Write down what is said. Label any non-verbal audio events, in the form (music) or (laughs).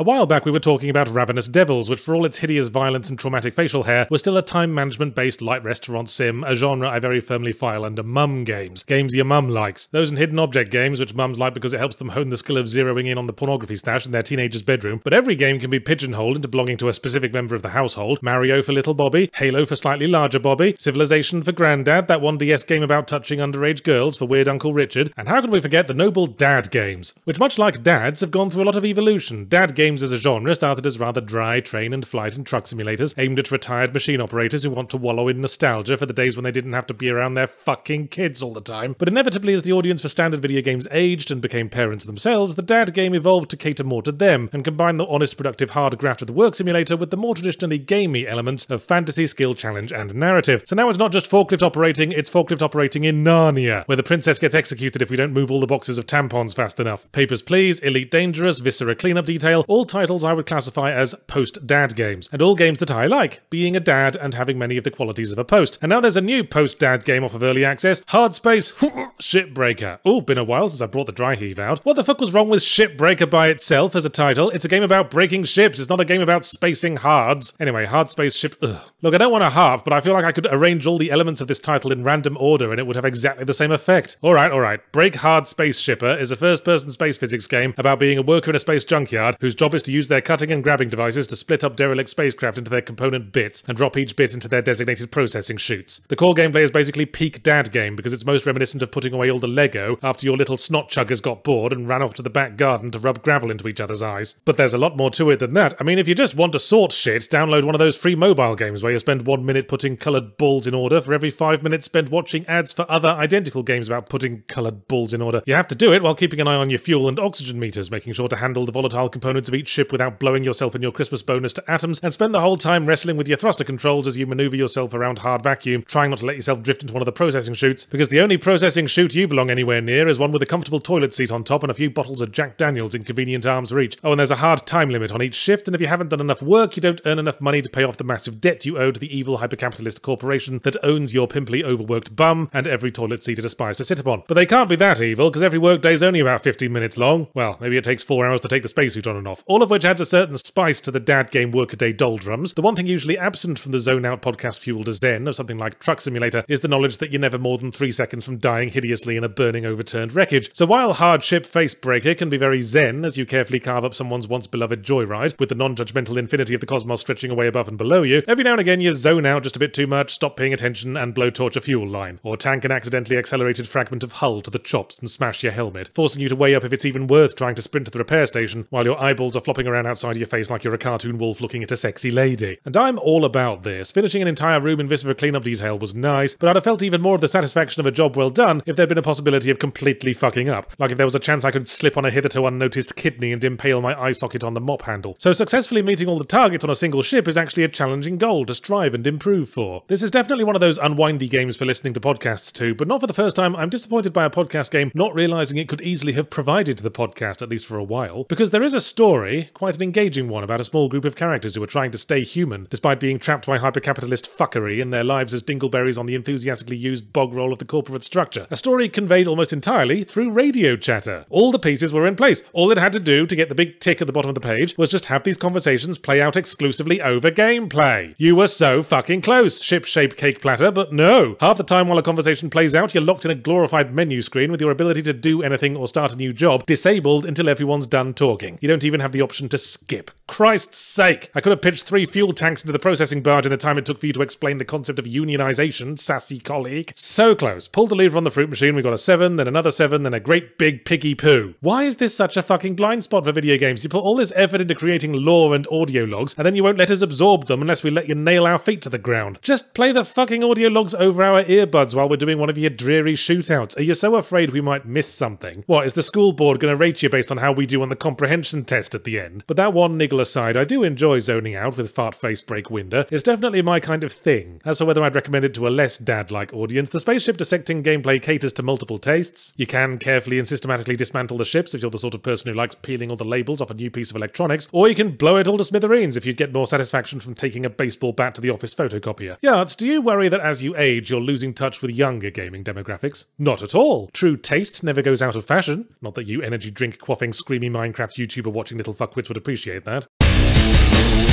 A while back we were talking about Ravenous Devils, which for all its hideous violence and traumatic facial hair, was still a time management based light restaurant sim, a genre I very firmly file under mum games. Games your mum likes. Those and hidden object games, which mums like because it helps them hone the skill of zeroing in on the pornography stash in their teenager's bedroom. But every game can be pigeonholed into belonging to a specific member of the household. Mario for little Bobby, Halo for slightly larger Bobby, Civilization for Grandad, that one DS game about touching underage girls for weird Uncle Richard, and how can we forget the noble dad games, which much like dads have gone through a lot of evolution. Dad games as a genre started as rather dry train and flight and truck simulators aimed at retired machine operators who want to wallow in nostalgia for the days when they didn't have to be around their fucking kids all the time. But inevitably as the audience for standard video games aged and became parents themselves, the dad game evolved to cater more to them and combine the honest productive hard graft of the work simulator with the more traditionally gamey elements of fantasy, skill challenge and narrative. So now it's not just forklift operating, it's forklift operating in Narnia, where the princess gets executed if we don't move all the boxes of tampons fast enough. Papers, Please, Elite Dangerous, Viscera Cleanup Detail, all titles I would classify as post-dad games, and all games that I like, being a dad and having many of the qualities of a post. And now there's a new post-dad game off of Early Access, Hardspace (laughs) Shipbreaker. Oh, been a while since I brought the dry heave out. What the fuck was wrong with Shipbreaker by itself as a title? It's a game about breaking ships, it's not a game about spacing hards. Anyway, Hard Space Ship... Ugh. Look, I don't want to half, but I feel like I could arrange all the elements of this title in random order and it would have exactly the same effect. Alright, alright. Break Hard Space Shipper is a first-person space physics game about being a worker in a space junkyard whose job is to use their cutting and grabbing devices to split up derelict spacecraft into their component bits and drop each bit into their designated processing chutes. The core gameplay is basically peak dad game because it's most reminiscent of putting away all the Lego after your little snot chuggers got bored and ran off to the back garden to rub gravel into each other's eyes. But there's a lot more to it than that. I mean, if you just want to sort shit, download one of those free mobile games where you spend one minute putting coloured balls in order for every five minutes spent watching ads for other identical games about putting coloured balls in order. You have to do it while keeping an eye on your fuel and oxygen meters, making sure to handle the volatile components of each ship without blowing yourself and your Christmas bonus to atoms, and spend the whole time wrestling with your thruster controls as you maneuver yourself around hard vacuum, trying not to let yourself drift into one of the processing chutes, because the only processing chute you belong anywhere near is one with a comfortable toilet seat on top and a few bottles of Jack Daniels in convenient arm's reach. Oh, and there's a hard time limit on each shift, and if you haven't done enough work, you don't earn enough money to pay off the massive debt you owe to the evil hypercapitalist corporation that owns your pimply overworked bum and every toilet seat it aspires to sit upon. But they can't be that evil, because every workday's only about 15 minutes long. Well, maybe it takes four hours to take the spacesuit on and off. All of which adds a certain spice to the dad game workaday doldrums. The one thing usually absent from the Zone Out podcast fueled a zen of something like Truck Simulator is the knowledge that you're never more than three seconds from dying hideously in a burning overturned wreckage. So while Hardship Facebreaker can be very zen as you carefully carve up someone's once beloved joyride, with the non-judgmental infinity of the cosmos stretching away above and below you, every now and again you zone out just a bit too much, stop paying attention, and blowtorch a fuel line, or tank an accidentally accelerated fragment of hull to the chops and smash your helmet, forcing you to weigh up if it's even worth trying to sprint to the repair station while your eyeballs are flopping around outside of your face like you're a cartoon wolf looking at a sexy lady. And I'm all about this. Finishing an entire room in Viscera cleanup detail was nice, but I'd have felt even more of the satisfaction of a job well done if there'd been a possibility of completely fucking up. Like if there was a chance I could slip on a hitherto unnoticed kidney and impale my eye socket on the mop handle. So successfully meeting all the targets on a single ship is actually a challenging goal to strive and improve for. This is definitely one of those unwindy games for listening to podcasts to, but not for the first time. I'm disappointed by a podcast game not realizing it could easily have provided the podcast, at least for a while, because there is a story, quite an engaging one, about a small group of characters who are trying to stay human, despite being trapped by hypercapitalist fuckery in their lives as dingleberries on the enthusiastically used bog roll of the corporate structure. A story conveyed almost entirely through radio chatter. All the pieces were in place. All it had to do to get the big tick at the bottom of the page was just have these conversations play out exclusively over gameplay. You were so fucking close, ship-shaped cake platter, but no. Half the time while a conversation plays out, you're locked in a glorified menu screen with your ability to do anything or start a new job disabled until everyone's done talking. You don't even have the option to skip. Christ's sake! I could have pitched three fuel tanks into the processing barge in the time it took for you to explain the concept of unionization, sassy colleague. So close. Pulled the lever on the fruit machine, we got a 7, then another 7, then a great big piggy poo. Why is this such a fucking blind spot for video games? You put all this effort into creating lore and audio logs, and then you won't let us absorb them unless we let you nail our feet to the ground. Just play the fucking audio logs over our earbuds while we're doing one of your dreary shootouts. Are you so afraid we might miss something? What, is the school board to rate you based on how we do on the comprehension test at the end? But that one niggle aside, I do enjoy zoning out with Fart Face Break Winder. It's definitely my kind of thing. As for whether I'd recommend it to a less dad-like audience, the spaceship dissecting gameplay caters to multiple tastes. You can carefully and systematically dismantle the ships if you're the sort of person who likes peeling all the labels off a new piece of electronics, or you can blow it all to smithereens if you'd get more satisfaction from taking a baseball bat to the office photocopier. Yards, do you worry that as you age, you're losing touch with younger gaming demographics? Not at all. True taste never goes out of fashion. Not that you energy drink quaffing screamy Minecraft YouTuber watching little fuckwits would appreciate that. Thank